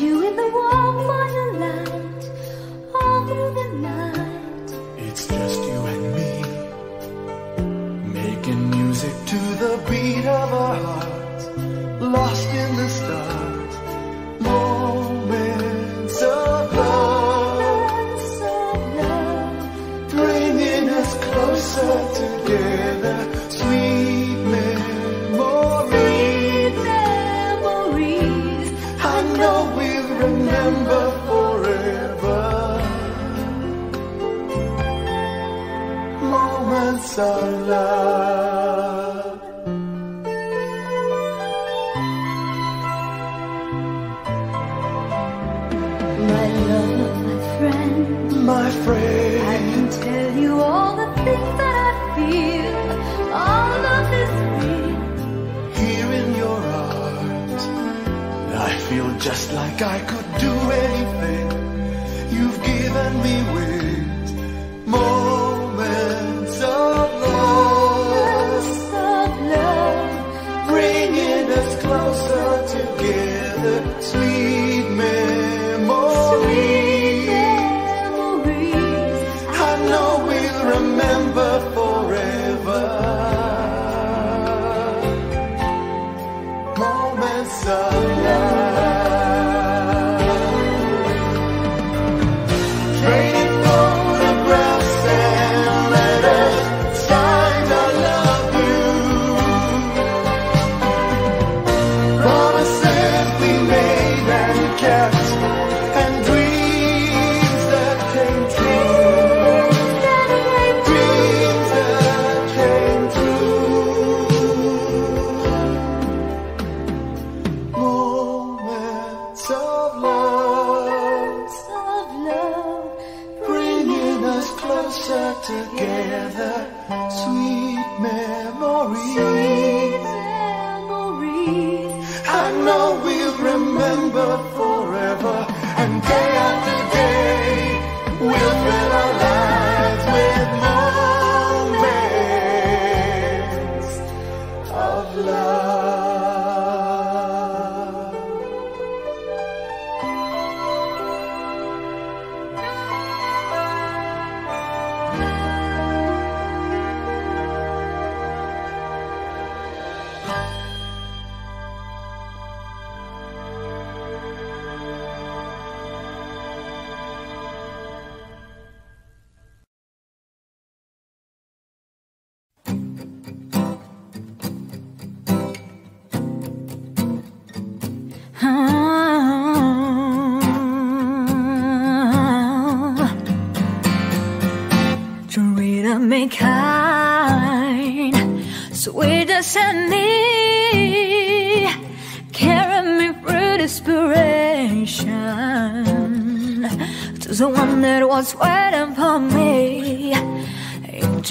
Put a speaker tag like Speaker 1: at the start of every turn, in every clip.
Speaker 1: you together, sweet memories. Sweet memories. I know we'll remember forever and day after.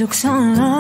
Speaker 2: 90'lar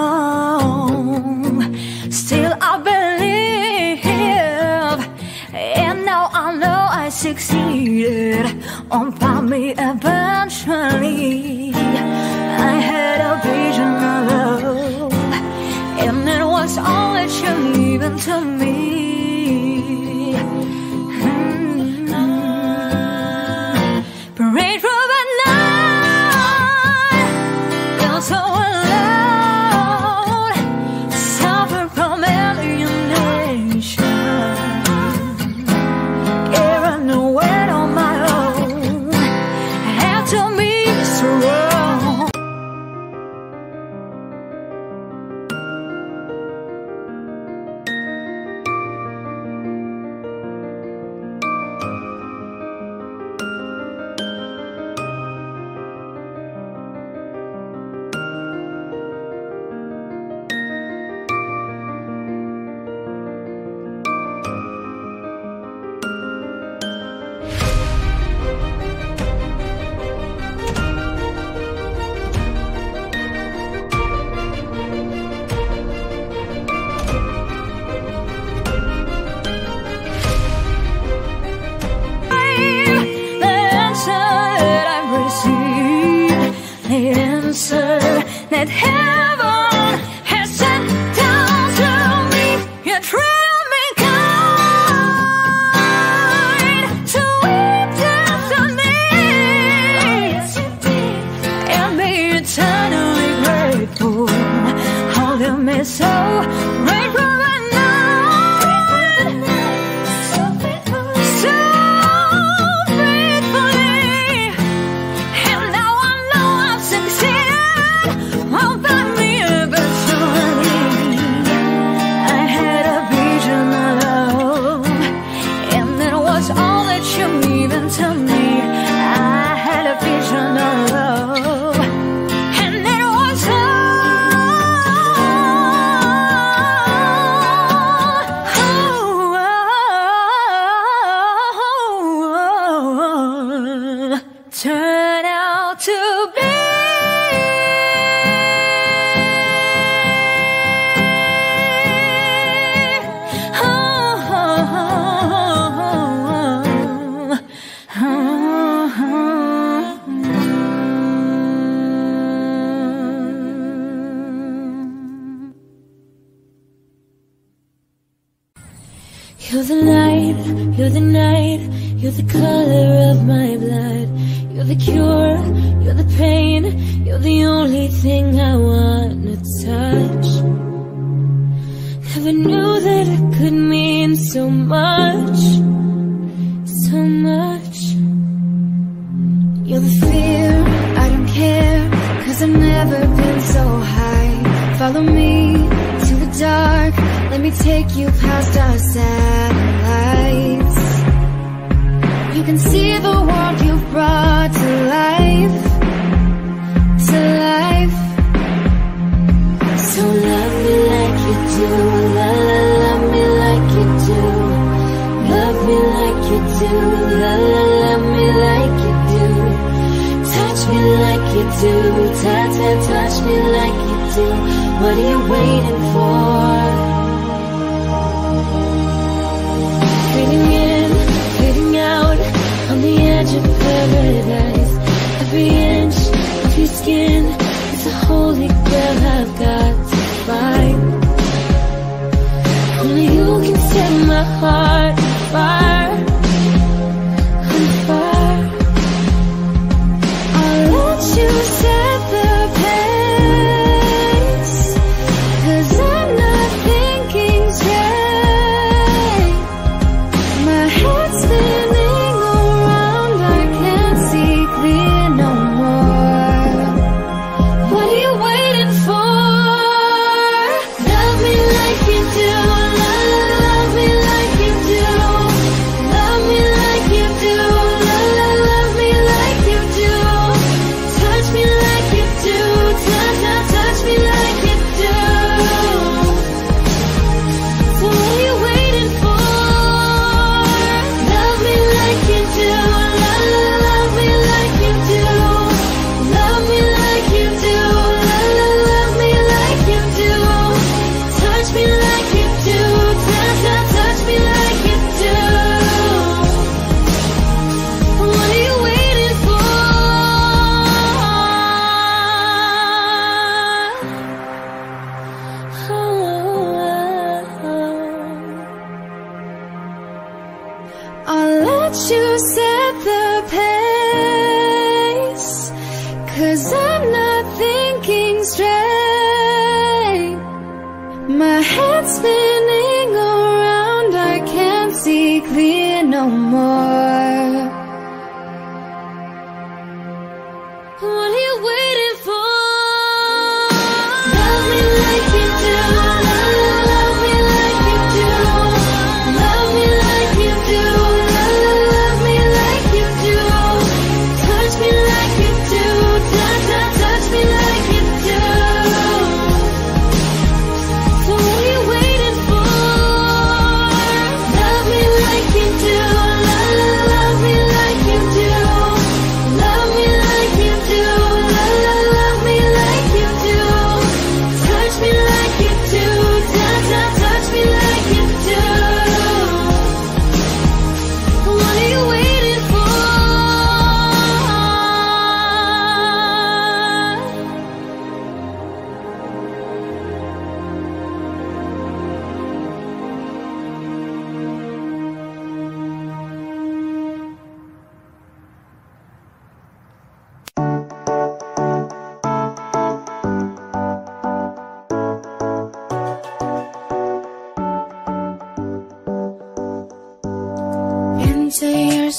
Speaker 2: my
Speaker 3: heart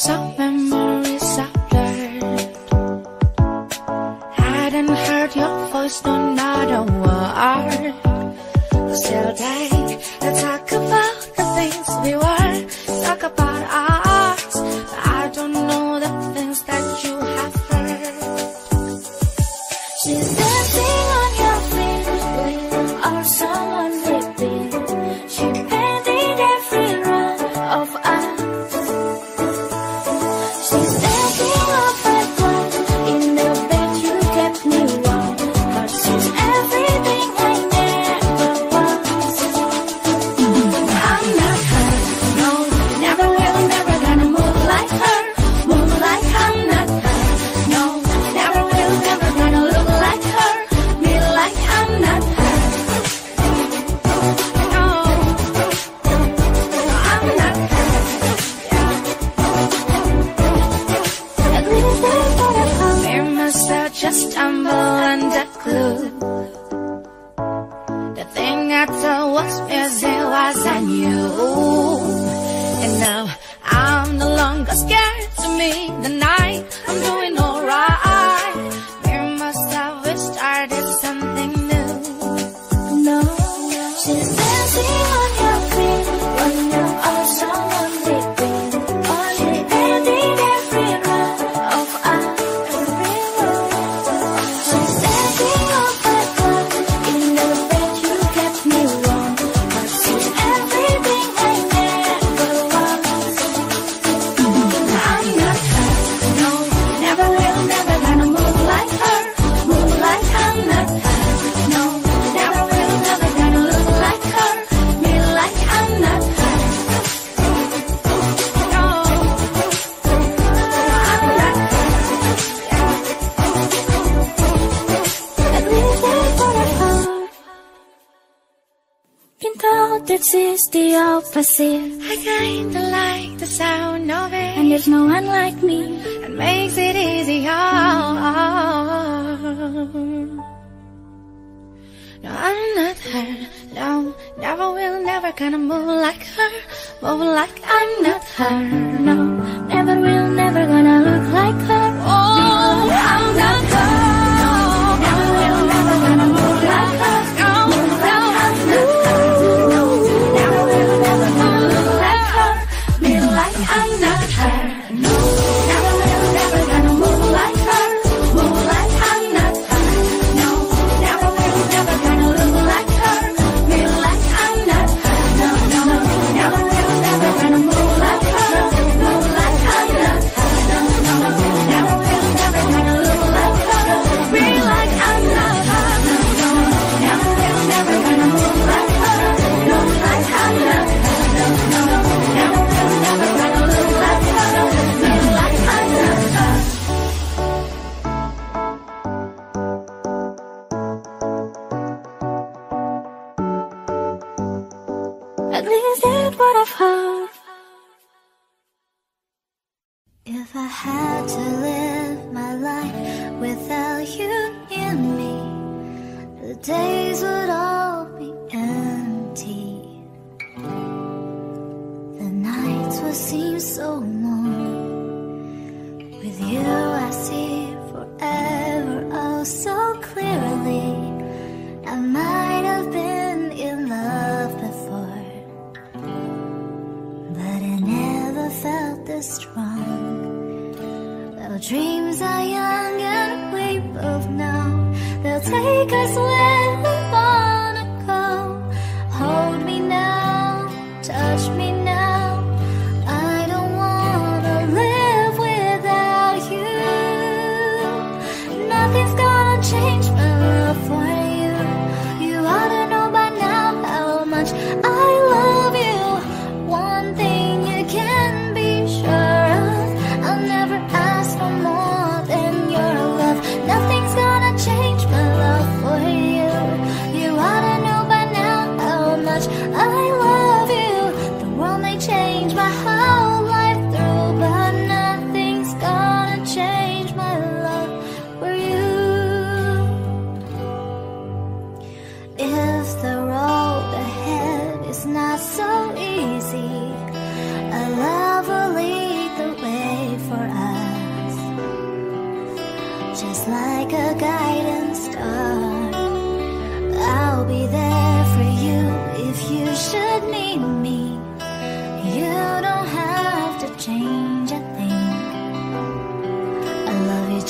Speaker 4: years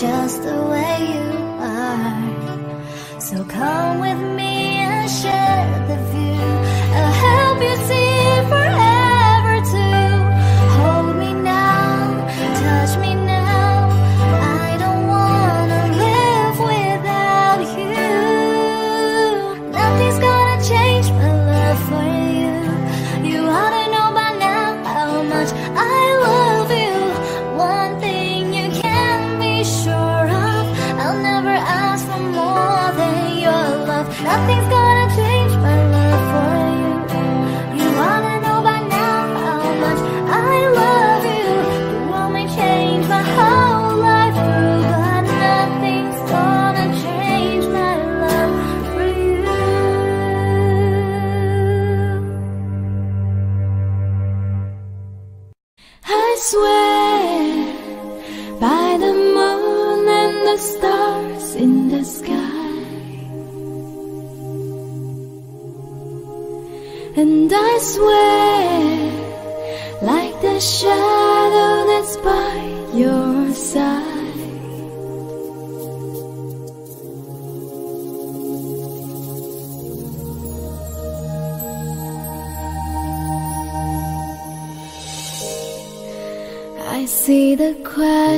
Speaker 5: just the way you are. So come with me and share the view. I'll help you see.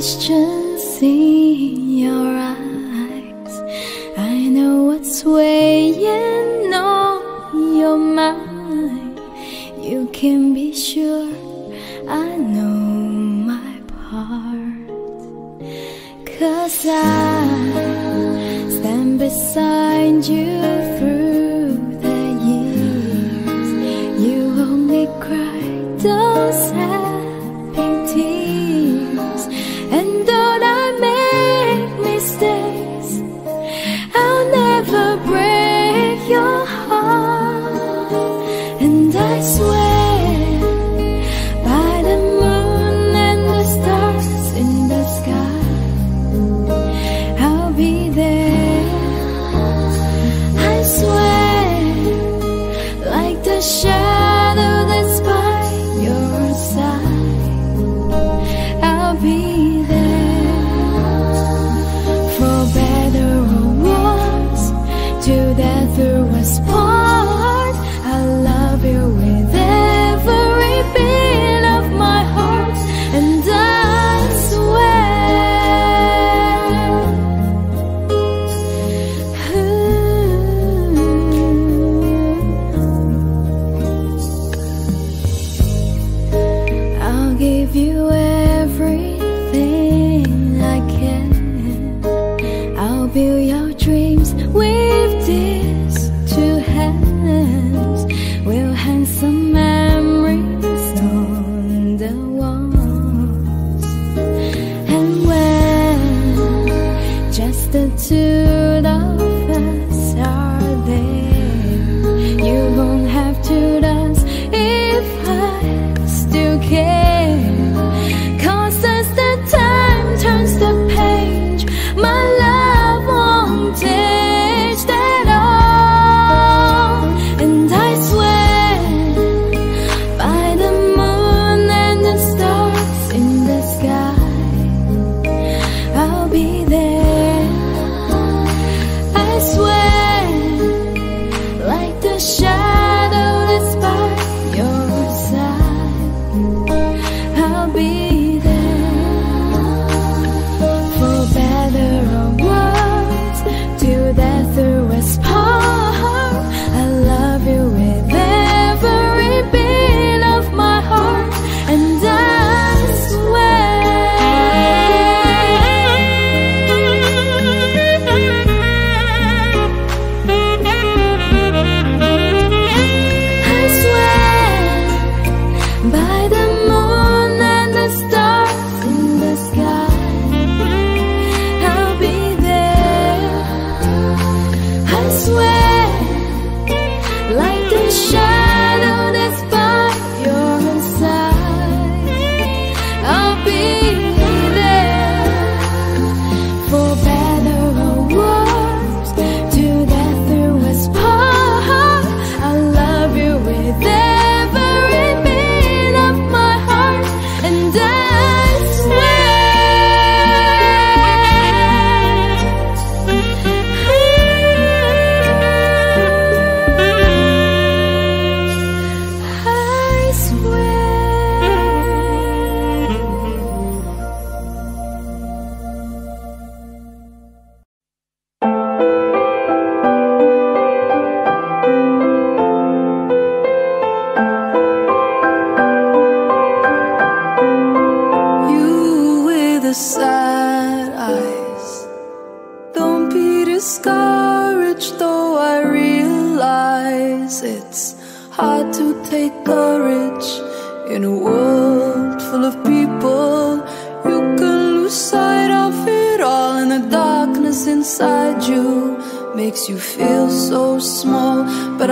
Speaker 3: Questions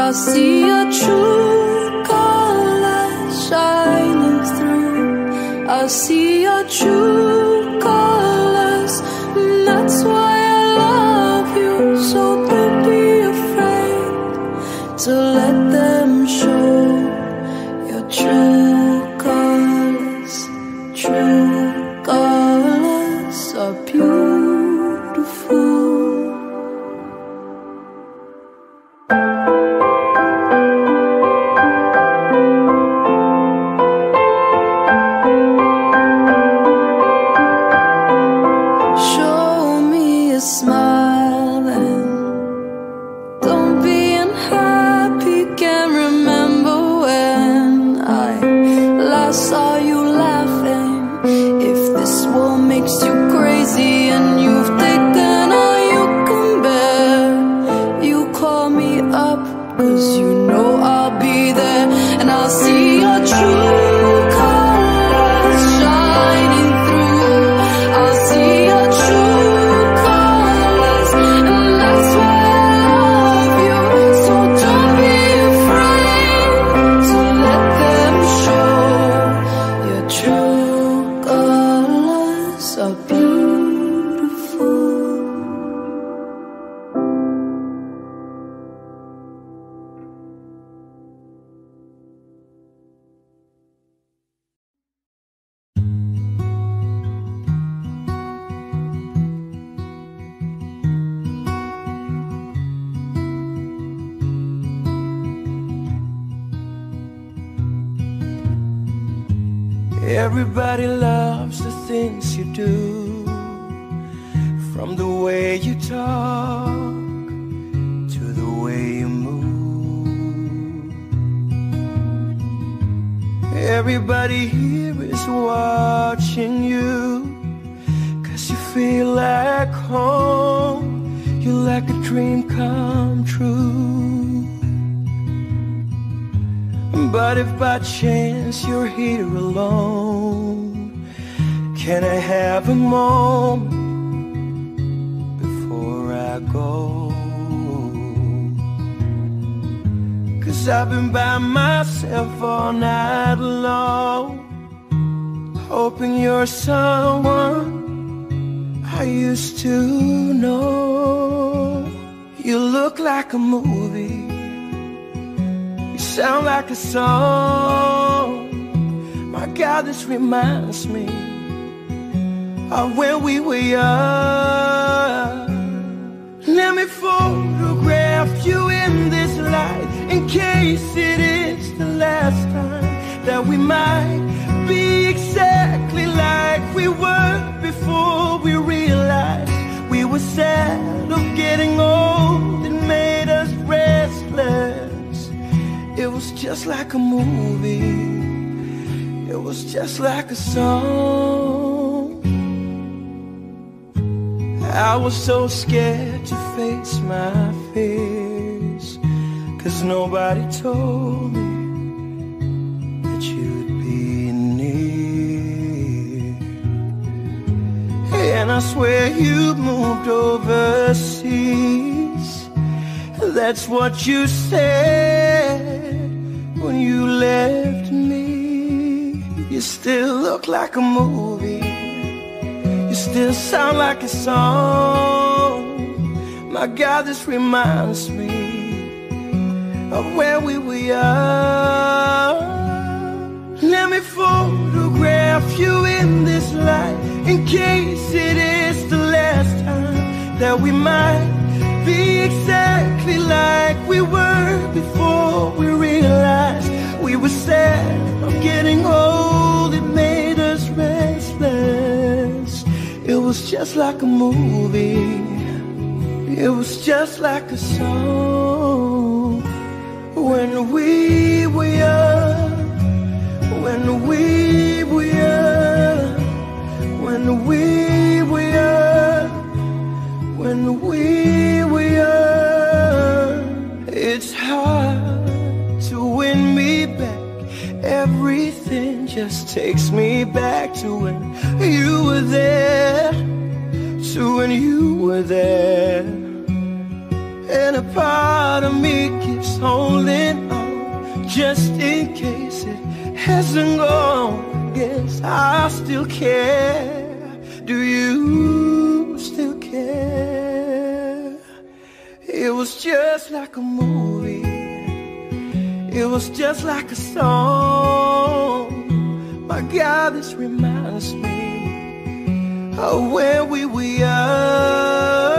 Speaker 2: But
Speaker 6: watching you, cause you feel like home. You're like a dream come true. But if by chance you're here alone, can I have a moment before I go? Cause I've been by myself all night long, hoping you're someone I used to know. You look like a movie You sound like a song. My God, this reminds me of when we were young. Let me photograph you in this light in case it is the last time that we might be exactly like we were before we realized we were sad of getting old. It made us restless. It was just like a movie. It was just like a song. I was so scared to face my fears. Cause nobody told me that you'd And I swear you moved overseas. That's what you said when you left me. You still look like a movie. You still sound like a song. My God, this reminds me of when we were young. Let me photograph you in this light in case it is the last time that we might be exactly like we were before we realized we were sad of getting old. It made us restless. It was just like a movie. It was just like a song. When we were young, when we were when we were when we were. It's hard to win me back. Everything just takes me back to when you were there, to when you were there. And a part of me keeps holding on just in case hasn't gone. Guess I still care. Do you still care? It was just like a movie. It was just like a song. My God, this reminds me of where we were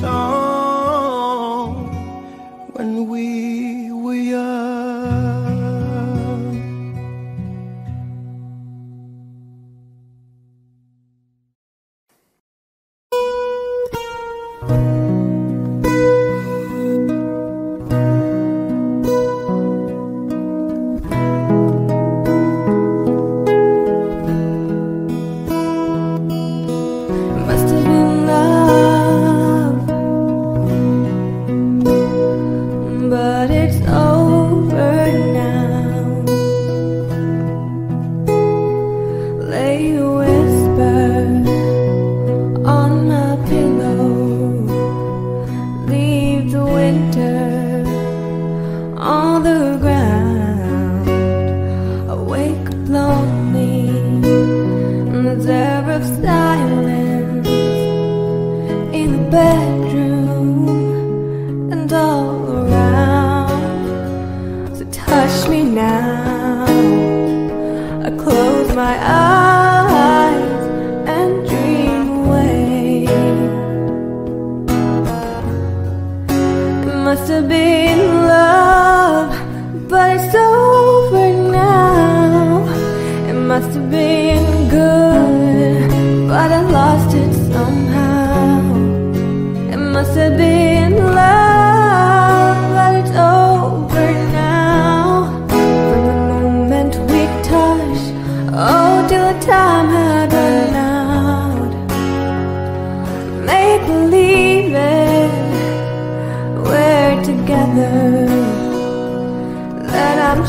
Speaker 7: song.
Speaker 3: must have been love, but it's over now. It must have been.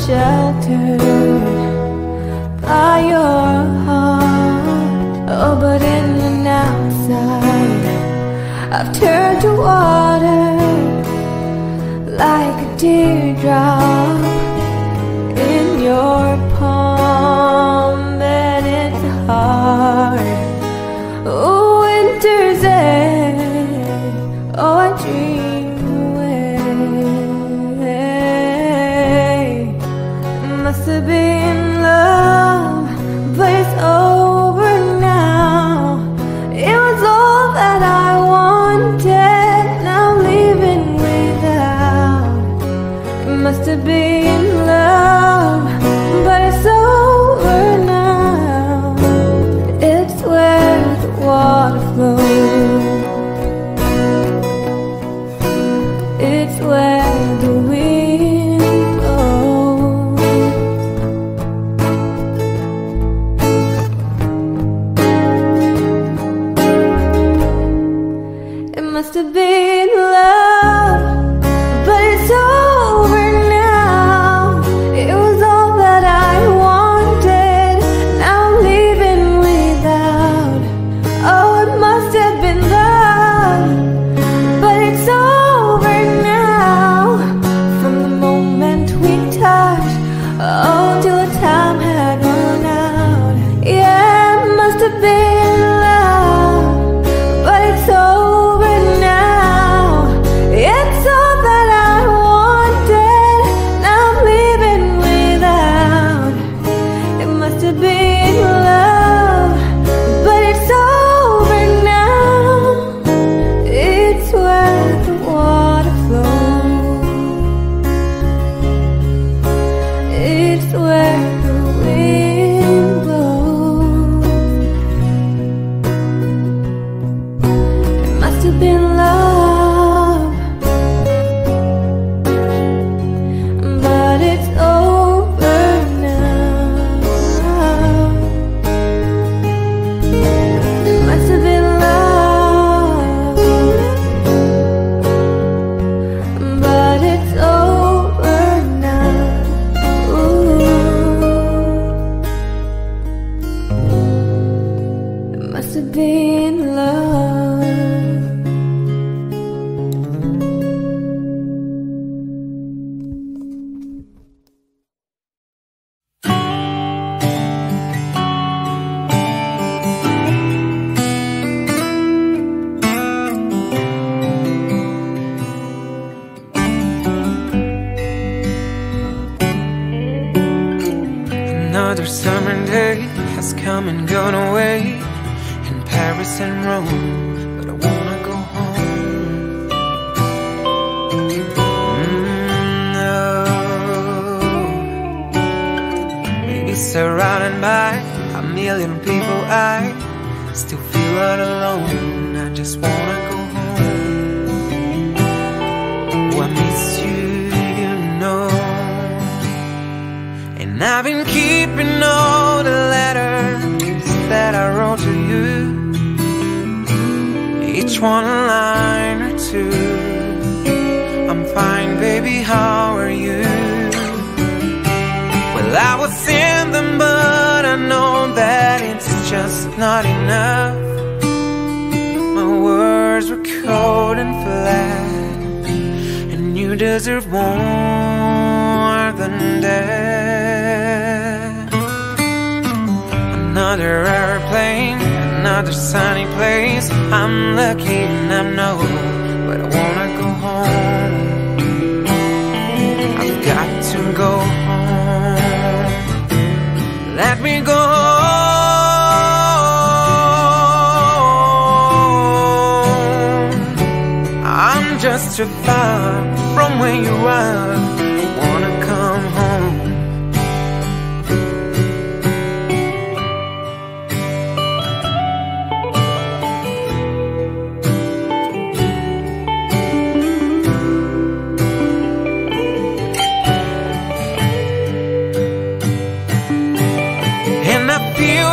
Speaker 7: shell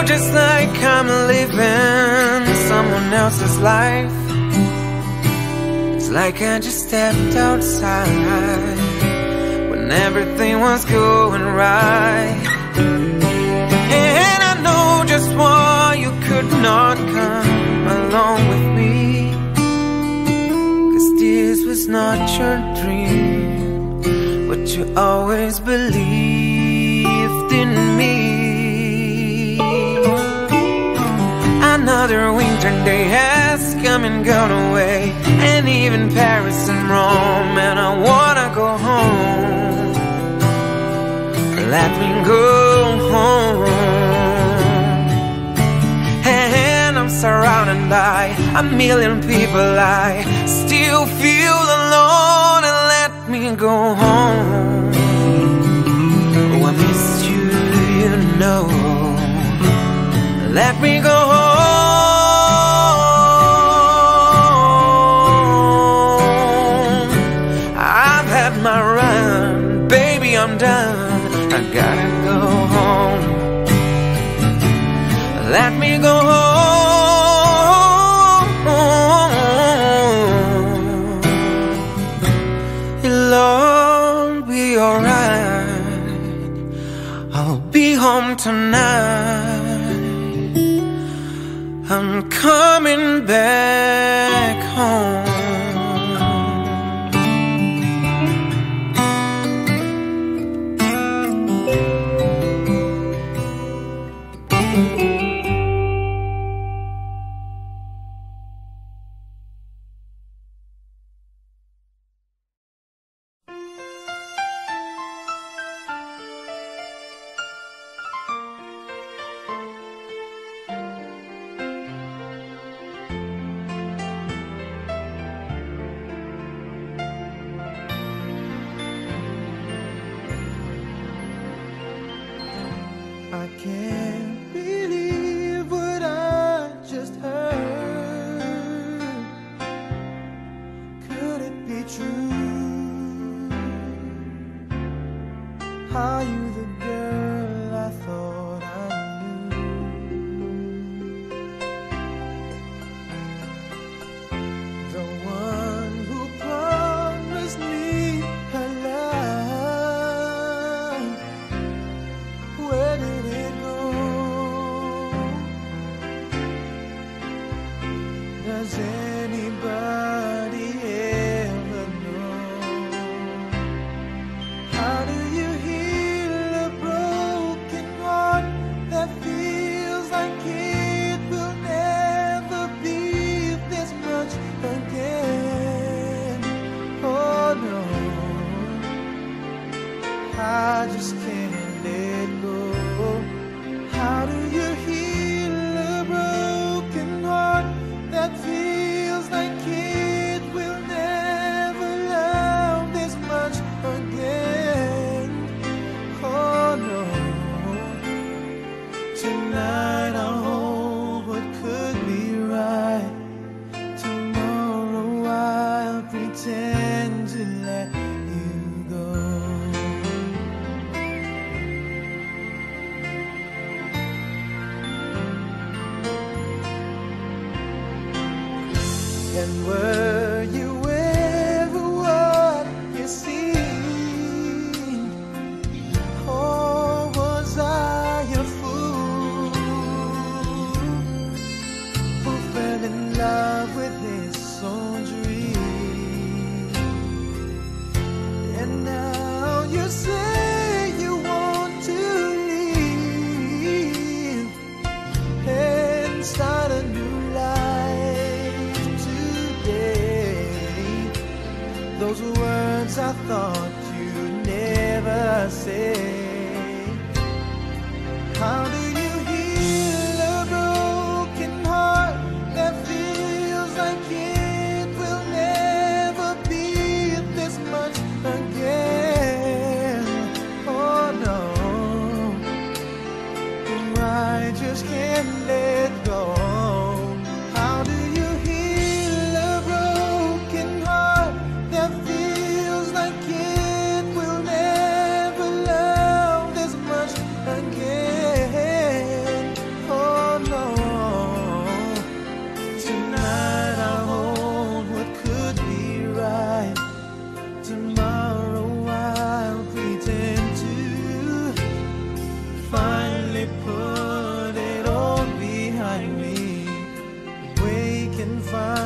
Speaker 7: just like I'm living someone else's life. It's like I just stepped outside when everything was going right. And I know just why you could not come along with me. Cause this was not your dream, but you always believed in me. Another winter day has come and gone away, and even Paris and Rome, and I wanna go home. Let me go home. And I'm surrounded by a million people. I still feel alone, and let me go home. Oh, I miss you, you know. Let me go home. Done. I gotta go home. Let me go home. It'll all be alright. I'll be home tonight. I'm coming back
Speaker 6: 平凡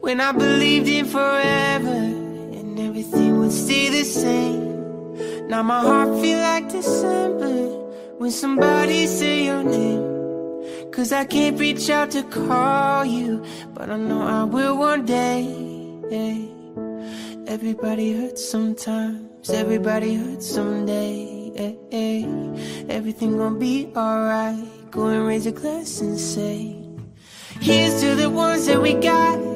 Speaker 7: When I believed in forever and everything would stay the same. Now my heart feel like December when somebody say your name. Cause I can't reach out to call you, but I know I will one day. Everybody hurts sometimes, everybody hurts someday. Everything gonna be alright. Go and raise a glass and say, Here's to the ones that we got.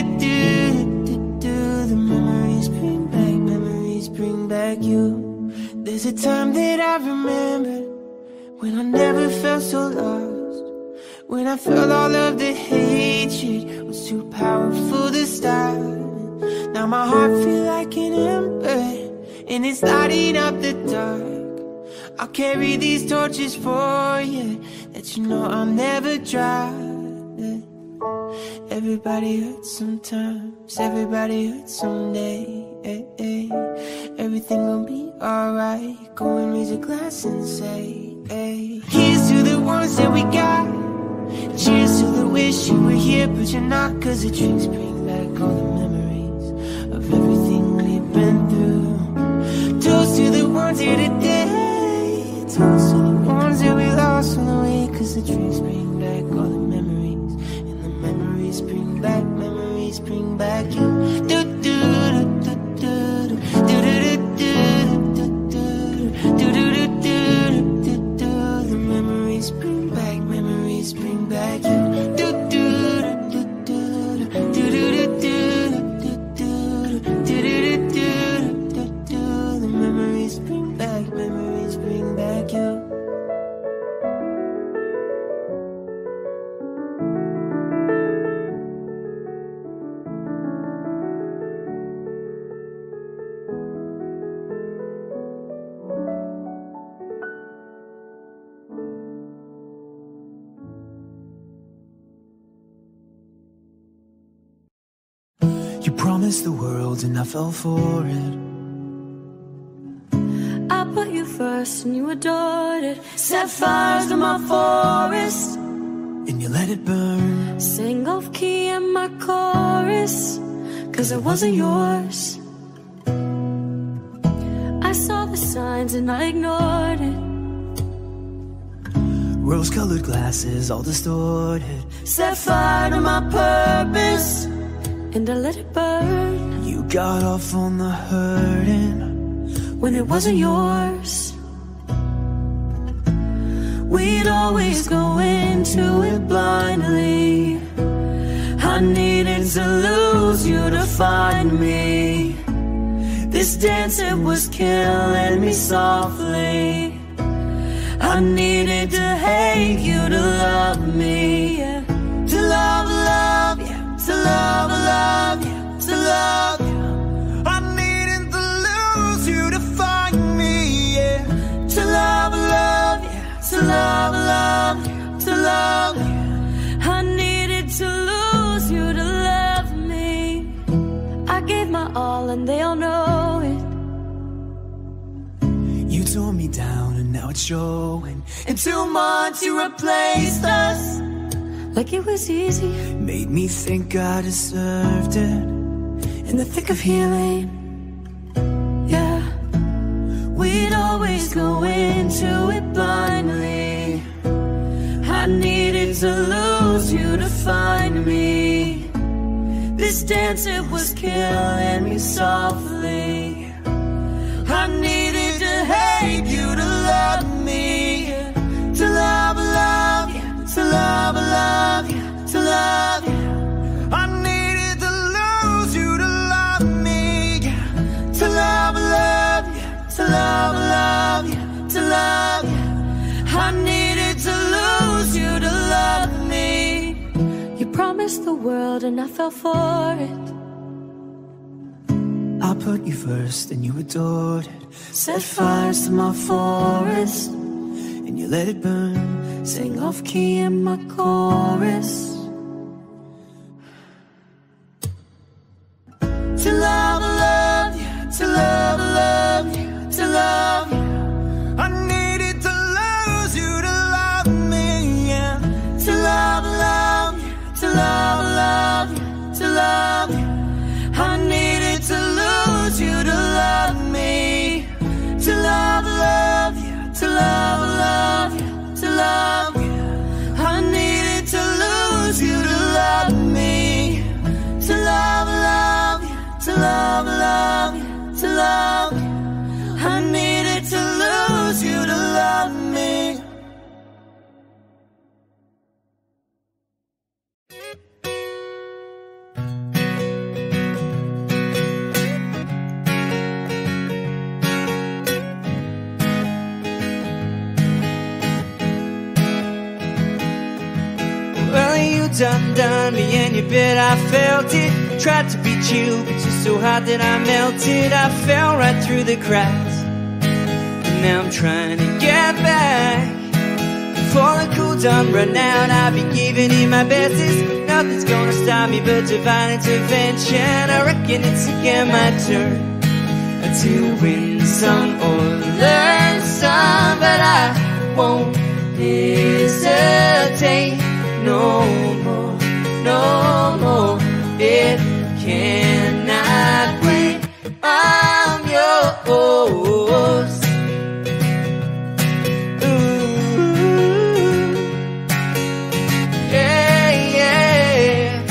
Speaker 7: back you. There's a time that I remember when I never felt so lost. When I felt all of the hatred was too powerful to stop. Now my heart feel like an ember and it's lighting up the dark. I'll carry these torches for you that you know I'll never drop. Everybody hurts sometimes, everybody hurts someday. Eh, eh. Everything gonna be alright. Go and raise a glass and say, hey. Here's to the ones that we got. Cheers to the wish you were here, but you're not. Cause the drinks bring back all the memories of everything we've been through. Toast to the ones here today. Toast to the ones that we lost on the way. Cause the drinks bring back all the memories. And the memories bring back, memories bring back you.
Speaker 6: Promised the world and I fell for it.
Speaker 3: I put you first and you adored it. Set fires to my forest.
Speaker 6: And you let it burn.
Speaker 3: Sang off key in my chorus. Cause it wasn't yours. I saw the signs and I ignored it.
Speaker 6: Rose colored glasses, all distorted.
Speaker 3: Set fire to my purpose. And I let it burn
Speaker 6: You got off on the hurting.
Speaker 3: when it wasn't yours. We'd always go into it blindly. I needed to lose you to find me. This dance, it was killing me softly. I needed to hate you to love me. yeah.
Speaker 6: It's showing. In two months you replaced us.
Speaker 3: Like it was easy
Speaker 6: Made me think I deserved it.
Speaker 3: in the thick of healing. Yeah, we'd always go into it blindly. I needed to lose you to find me. This dance, it was killing me softly. The world and I fell for it.
Speaker 8: I put you first and you adored it. Set fires to my forest and you let it burn. Sing off key in my chorus. Love, love to love. I needed to lose you to love me. Well, you done done me and you bet I felt it. Tried to be you, but you're so hot that I melted. I fell right through the cracks. And now I'm trying to get back. Before the cool done run out, I'll be giving it my bestest. Nothing's gonna stop me but divine intervention. I reckon it's again my turn to win some or learn some, but I won't hesitate no more, no more. Cannot wait. I'm yours. Ooh. Yeah, yeah,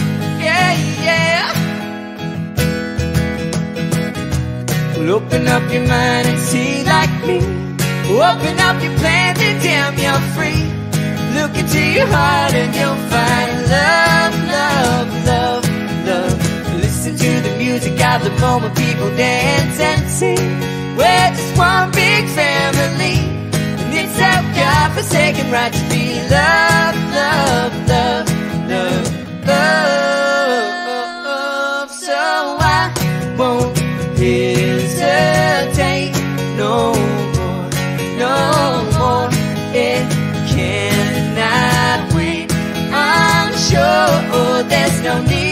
Speaker 8: yeah, yeah. Open up your mind and see like me. Open up your plans and damn, you're free. Look into your heart and you'll find love, love, love. Of the moment, people dance and sing. We're just one big family. And it's our God-forsaken right to be love, love, love, love, love. So I won't hesitate no more, no more. It cannot wait. I'm sure there's no need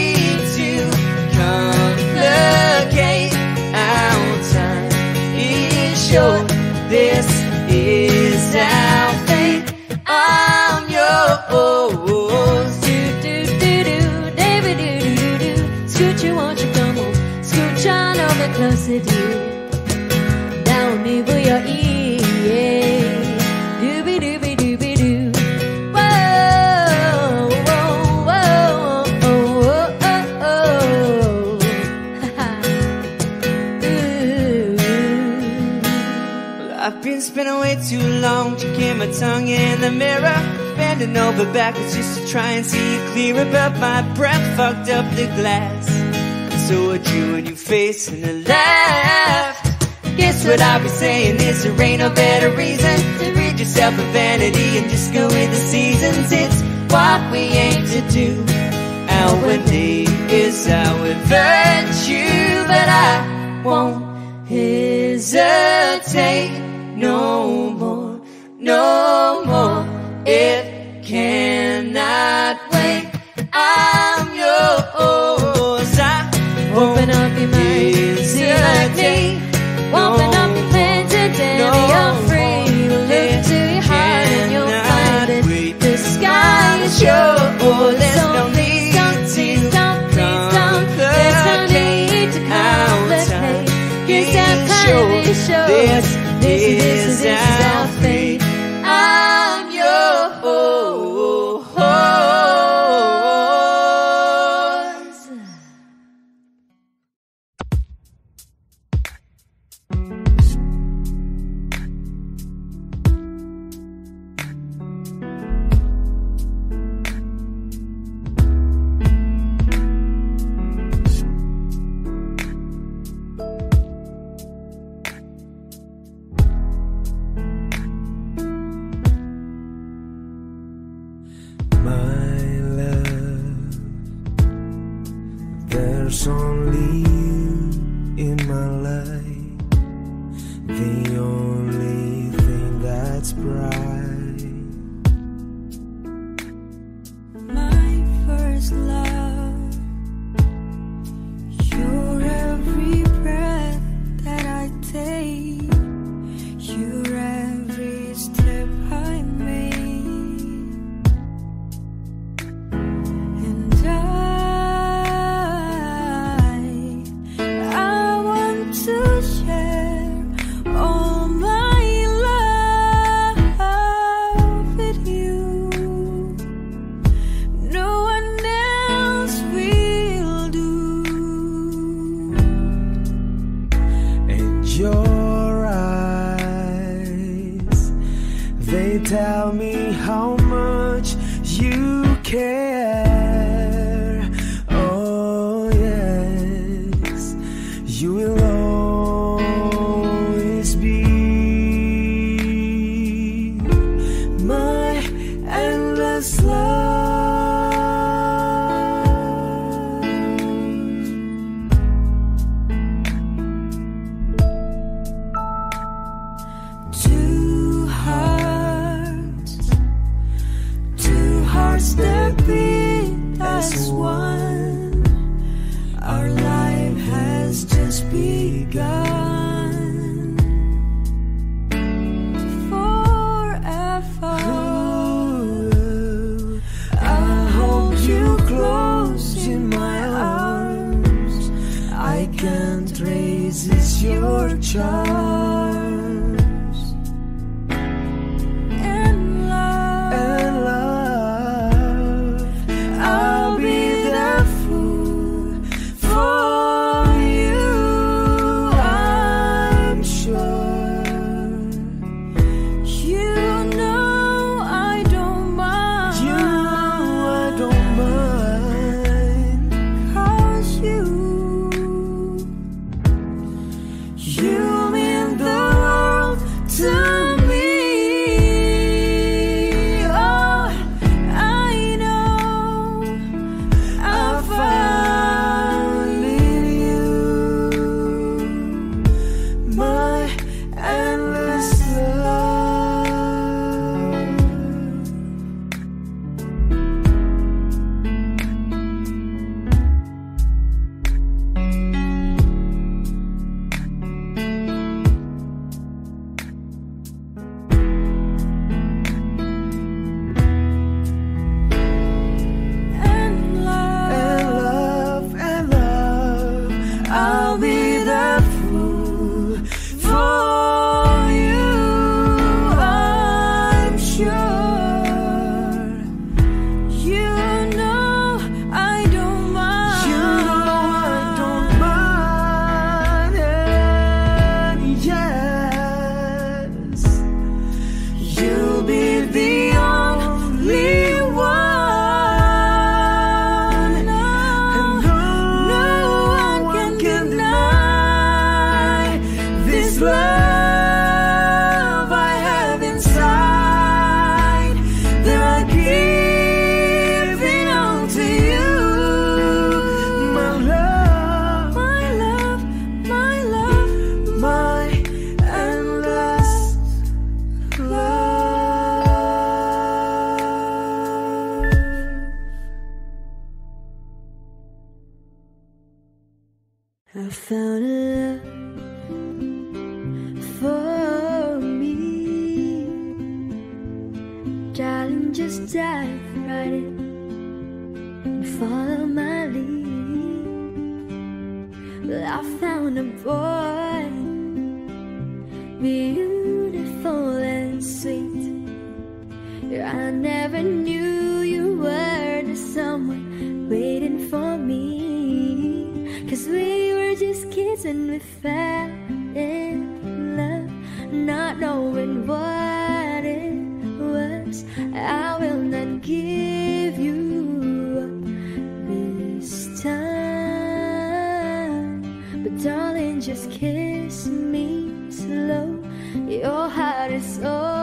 Speaker 8: sure this is our fate. I'm yours.
Speaker 3: Do do do do, David do do do do. Scoochie, won't you come on? Scooch on over closer, dear.
Speaker 8: Been away too long checking my tongue in the mirror. Bending over backwards just to try and see it clearer. But my breath fucked up the glass. So I drew a new face and I laughed. Guess what I'll be saying is there ain't no better reason to rid yourself of vanity and just go with the seasons. It's what we aim to do. Our name is our virtue, but I won't hesitate no more, no more. It cannot wait. I'm yours. I
Speaker 3: Open up your mind, see like me. Open
Speaker 8: This is
Speaker 9: your
Speaker 6: child. I never knew you were the someone waiting for me. Cause we were just kids and we fell in love, not knowing what it was. I will not give you up this time. But darling, just kiss me slow. Your heart is
Speaker 3: open.